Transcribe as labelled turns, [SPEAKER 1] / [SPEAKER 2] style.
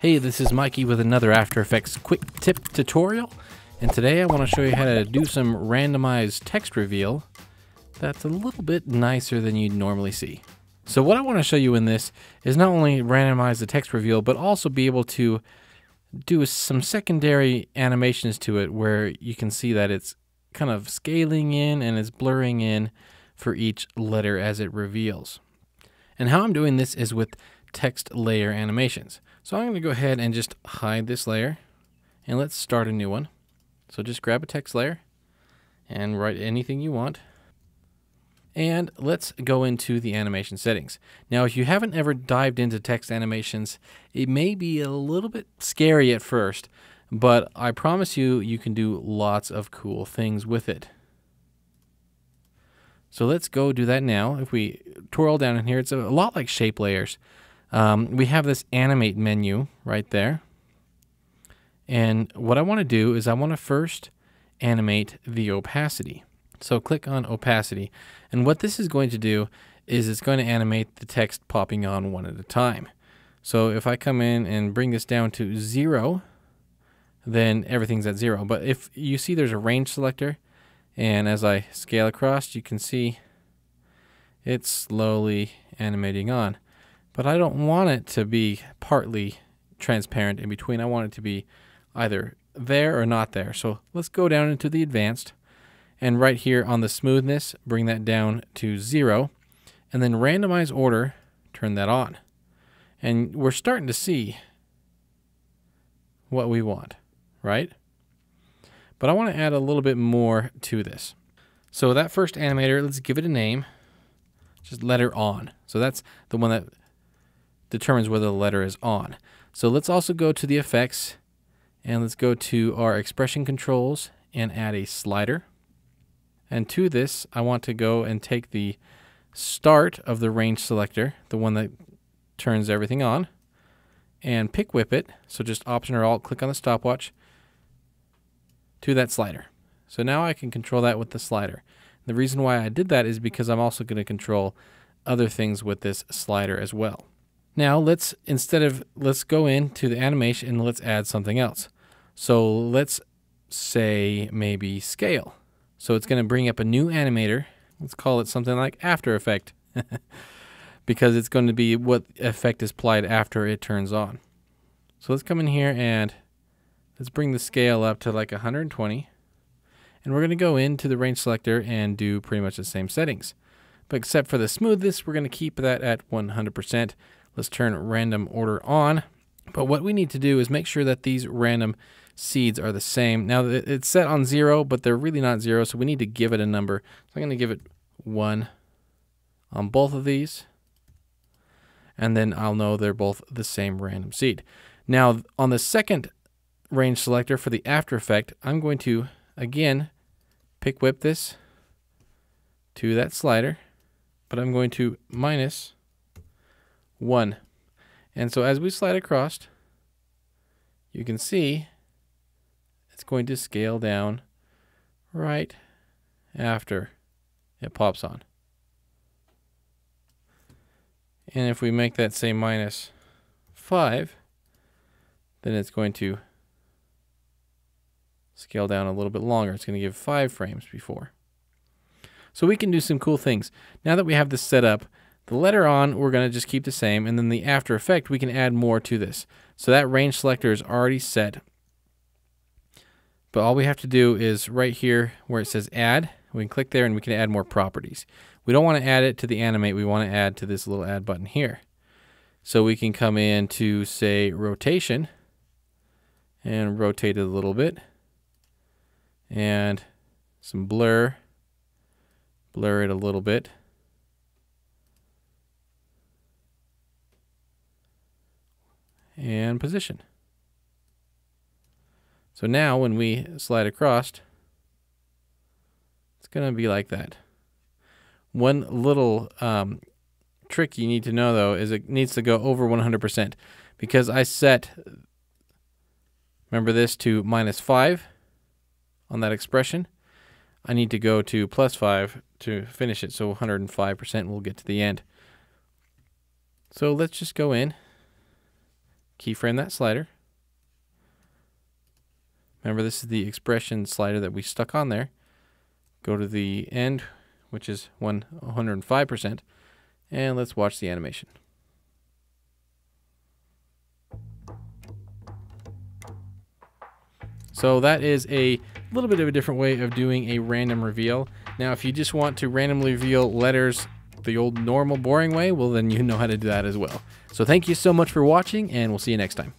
[SPEAKER 1] Hey, this is Mikey with another After Effects quick tip tutorial. And today I want to show you how to do some randomized text reveal that's a little bit nicer than you'd normally see. So what I want to show you in this is not only randomize the text reveal, but also be able to do some secondary animations to it where you can see that it's kind of scaling in and it's blurring in for each letter as it reveals. And how I'm doing this is with text layer animations. So I'm going to go ahead and just hide this layer and let's start a new one. So just grab a text layer and write anything you want. And let's go into the animation settings. Now, if you haven't ever dived into text animations, it may be a little bit scary at first, but I promise you, you can do lots of cool things with it. So let's go do that now. If we twirl down in here, it's a lot like shape layers. Um, we have this animate menu right there. And what I want to do is I want to first animate the opacity. So click on opacity. And what this is going to do is it's going to animate the text popping on one at a time. So if I come in and bring this down to zero, then everything's at zero. But if you see there's a range selector, and as I scale across, you can see it's slowly animating on. But I don't want it to be partly transparent in between. I want it to be either there or not there. So let's go down into the advanced and right here on the smoothness, bring that down to zero and then randomize order, turn that on. And we're starting to see what we want, right? But I want to add a little bit more to this. So that first animator, let's give it a name. Just letter on. So that's the one that determines whether the letter is on. So let's also go to the effects and let's go to our expression controls and add a slider. And to this, I want to go and take the start of the range selector, the one that turns everything on, and pick whip it. So just Option or Alt, click on the stopwatch to that slider. So now I can control that with the slider. The reason why I did that is because I'm also going to control other things with this slider as well. Now let's, instead of, let's go into the animation and let's add something else. So let's say maybe scale. So it's going to bring up a new animator. Let's call it something like After Effect because it's going to be what effect is applied after it turns on. So let's come in here and let's bring the scale up to like 120. And we're going to go into the range selector and do pretty much the same settings. But except for the smoothness, we're going to keep that at 100%. Let's turn random order on. But what we need to do is make sure that these random seeds are the same. Now it's set on zero, but they're really not zero, so we need to give it a number. So I'm going to give it one on both of these. And then I'll know they're both the same random seed. Now on the second range selector for the after effect, I'm going to again pick whip this to that slider, but I'm going to minus 1. And so as we slide across, you can see it's going to scale down right after it pops on. And if we make that say minus 5, then it's going to scale down a little bit longer. It's going to give 5 frames before. So we can do some cool things. Now that we have this set up, the letter on, we're going to just keep the same, and then the after effect, we can add more to this. So that range selector is already set. But all we have to do is right here where it says add, we can click there and we can add more properties. We don't want to add it to the animate, we want to add to this little add button here. So we can come in to say rotation and rotate it a little bit and some blur, blur it a little bit. And position. So now when we slide across, it's going to be like that. One little um, trick you need to know though is it needs to go over 100% because I set, remember this, to minus 5 on that expression. I need to go to plus 5 to finish it, so 105% will get to the end. So let's just go in keyframe that slider. Remember, this is the expression slider that we stuck on there. Go to the end, which is 105%, and let's watch the animation. So that is a little bit of a different way of doing a random reveal. Now, if you just want to randomly reveal letters the old normal boring way, well then you know how to do that as well. So thank you so much for watching and we'll see you next time.